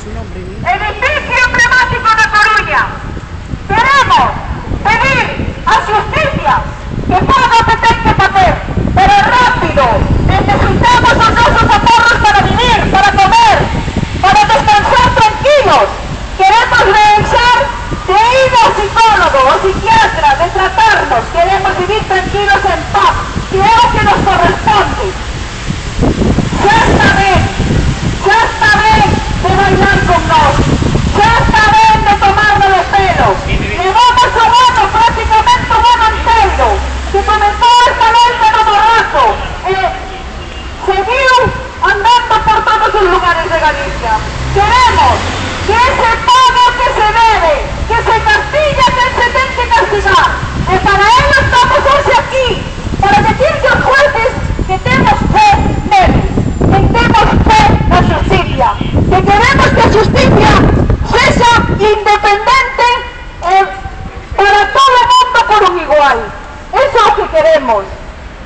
Justicia, edificio emblemático de Coruña. Queremos pedir a justicia que o ten que facer, pero rápido. Necesitamos os nosos aporros para vivir, para comer, para descansar tranquilos. Queremos deixar de ir ao psicólogo, ao psiquiatra, de tratarnos. Queremos vivir tranquilos en paz, que é o que nos corresponde. Ya está ben, ya está ben de bailar con nós, ya está ben de tomarnos los pelos. Levamos o ano, prácticamente o ano inteiro, que comenzou esta noite no borraco, e seguiu andando por todos os lugares de Galicia. Queremos que se pague o que se debe, que se castiga que se ten que castigar. E para ello estamos hoxe aquí, para aos jueces que temos fe neles, que temos fe na justicia, que queremos que a justicia sexa independente eh, para todo o mundo por un igual. Eso é o que queremos.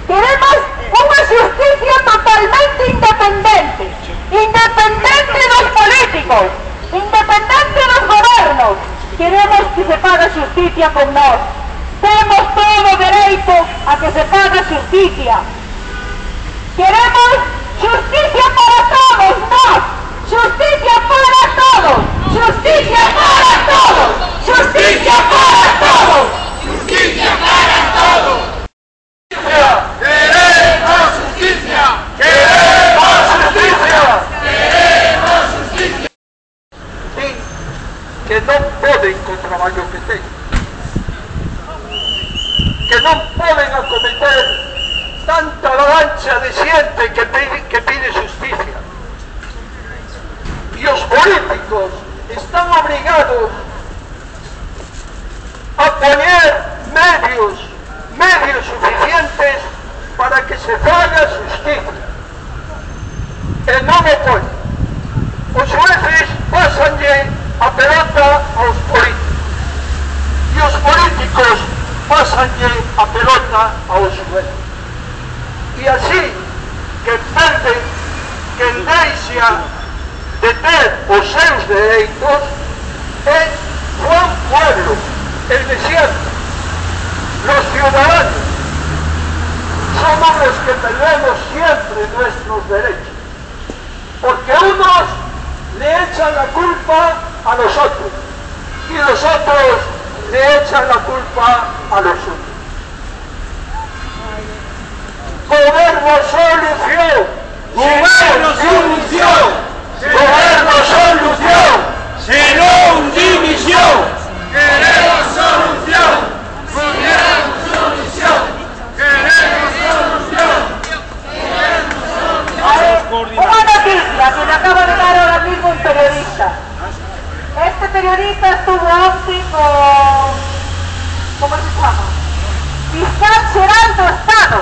Queremos unha justicia totalmente independente, independente dos políticos, independente dos gobernos. Queremos que se pague justicia con nós. Temos todo o dereito a que se pague justicia. Queremos justicia para todos, nós. Justicia para todos. Justicia para todos. Justicia para todos. ¡Justicia para todos! ¡Queremos justicia! ¡Queremos justicia! ¡Queremos justicia! Din que non poden co traballo que teñen que non poden acometer tanta avalancha de xente que pide, que pide justicia e os políticos están obrigados a poner medios medios suficientes se faga justicia e non o ponen os jueces pasanlle a pelota aos políticos e os políticos pasanlle a pelota aos jueces e así que perden quen deixa de ter os seus dereitos é Juan Pueblo, el desierto los ciudadanos los que perdemos siempre nuestros derechos porque unos le echan la culpa a los otros y los otros le echan la culpa a los otros. Gobierno solución, Gobierno solución, gobierno solución, senón dimisión. Queremos solución. Queremos solución. Queremos solución. Una noticia que me acaba de dar ahora mismo un periodista. Periodista estuvo once con... ¿Cómo se llama? Fiscal Xeral do Estado.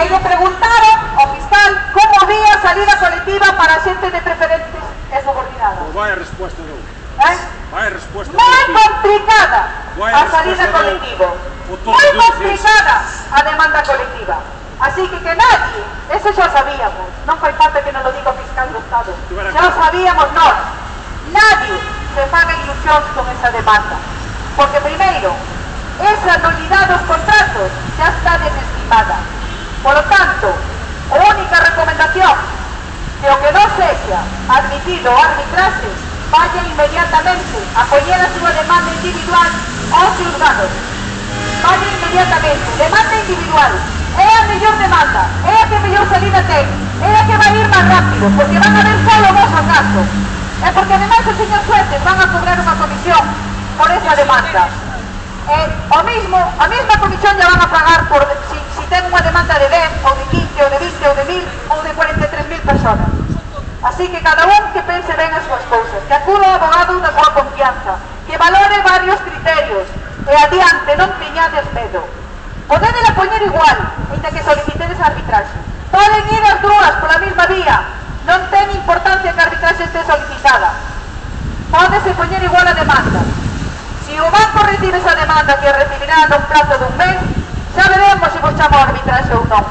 E le preguntaron ao fiscal como vía a salida colectiva para a xente de preferentes subordinadas. Vaya respuesta dou. Eh? Vaya respuesta dou. complicada Guai a salida colectiva. Moi do complicada a demanda colectiva. Así que que nadie, eso xa sabíamos, non fai falta que nos lo diga fiscal do Estado, Tuvera xa o sabíamos nós, nadie se faga ilusión con esa demanda. Porque primeiro, esa nulidade dos contratos xa está desestimada. Por lo tanto, a única recomendación que o que non sexa admitido ou arbitraxe vaya inmediatamente a poñer a súa demanda individual aos juzgados. Vaya inmediatamente, demanda individual. É a mellor demanda, é a que mellor salida rápido, porque van a haber solo dos acaso. Porque además os señor Fuentes van a cobrar unha comisión por esa demanda. Eh, o mismo, a comisión ya van a pagar por si, si ten unha demanda de 10 ou de 15 ou de 20 ou de 1000 ou de 43.000 personas. Así que cada un que pense ben as súas cousas, que acuda ao abogado da súa confianza, que valore varios criterios, e adiante, non teñades medo. Podedela poñer igual, ainda que solicitedes arbitraxe. Poden ir as dúas pola mesma vía, non ten importancia que a arbitraxe este solicitada. Pódese poñer igual a demanda. Si o banco recibe esa demanda que recibirá nun plazo dun mes, xa veremos se vos chamo a non.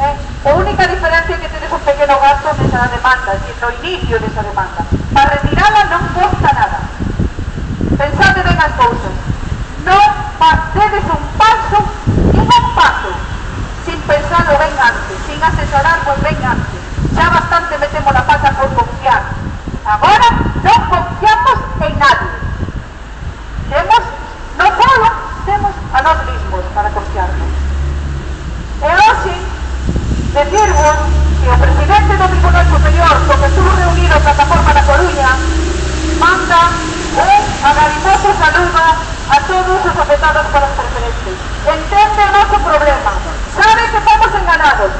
Eh? A única diferencia é que tedes un pequeno gasto nesa demanda, que no inicio desa demanda. Para retirala non costa nada. Pensade ben as cousas. Non dedes un paso, ningún paso, sin pensarlo ben antes, sin asesorarvos ben. Xa bastante metemos la pata por confiar. Agora non confiamos en nadie. Temos, non solo, temos a nós mismos para confiarnos. E hoxe, decirvos que o presidente do Tribunal Superior, que estuvo reunido a Plataforma da Coruña, manda un agarimoso saludo a todos os afectados por as preferentes. Entende o noso problema, sabe que fomos enganados, sabe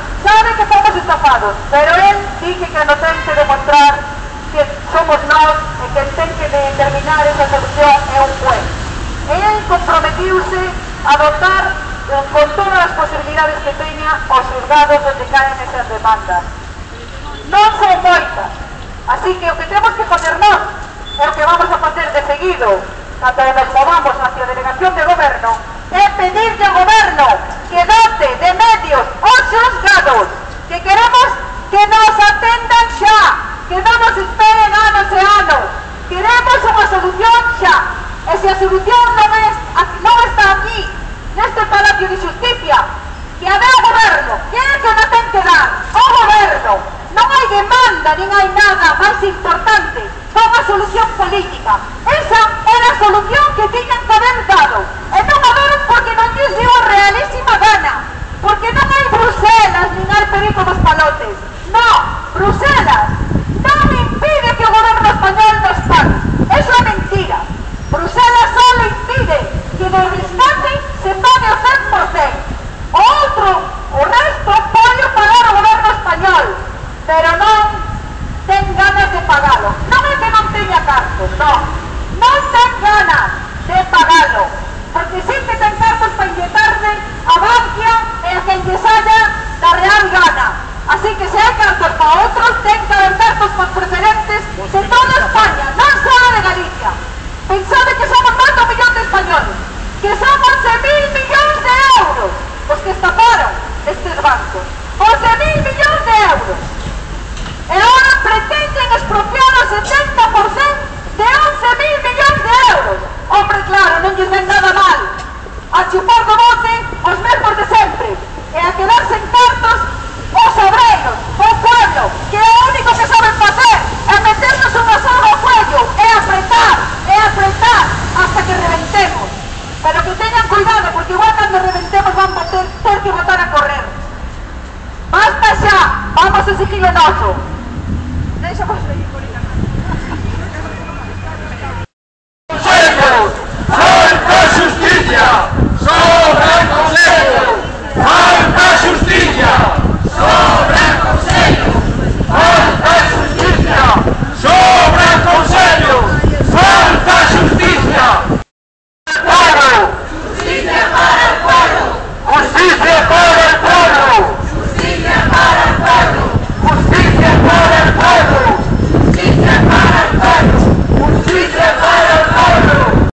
tapados, pero él dice que nos tem que demostrar que somos nós e que tem que determinar esa solución é un juez. Él comprometiuse a dotar con todas as posibilidades que teña os juzgados onde caen esas demandas. Non son moitas, así que o que temos que facer nós é o que vamos a facer de seguido, cando nos movamos hacia a delegación de goberno, é pedirle ao goberno que dote de medios os juzgados que queremos que nos atendan xa que non nos esperen anos e anos queremos unha solución xa e se a solución non, é, non está aquí neste Palacio de Justicia. Que a dé o goberno que non ten que dar o goberno non hai demanda nin hai nada máis importante. Unha solución política. Esa é a solución que tiñan que haber dado e non a dar porque non lles dio a realísima gana porque non hai Hai perico dos palotes. Non, Bruselas non impide que o goberno español nos pague eso é mentira Bruselas só impide que do rescate se pague o 100% O outro, o resto, pode pagar o goberno español, pero non ten ganas de pagalo. Non é que non teña cartos, non. Non ten ganas de pagalo. Porque sí que ten cartos para inyectarle a Bankia e a quen que saia da real gana. Así que se hai cartos para outros, ten que haber cartos para preferentes de toda España, non só de Galicia. Pensade que somos máis do millón de españoles, que son 11.000 millóns de euros os que estafaron estes bancos. 11.000 millóns de euros. E ahora pretenden expropiar o 70% de 11.000 millóns de euros. Hombre, claro, non lles ven nada mal. A chupar do bote os mesmos de sempre. E a quedarse en cartos os obreiros, o pueblo, que é o único que saben facer é meternos unha soga ao cuello, é apretar, é apretar hasta que reventemos. Pero que teñan cuidado, porque igual cando reventemos van a ter, ter que botar a correr. Basta xa, vamos a exigir o noso. Deixa vos aí, Corina.